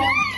Yeah.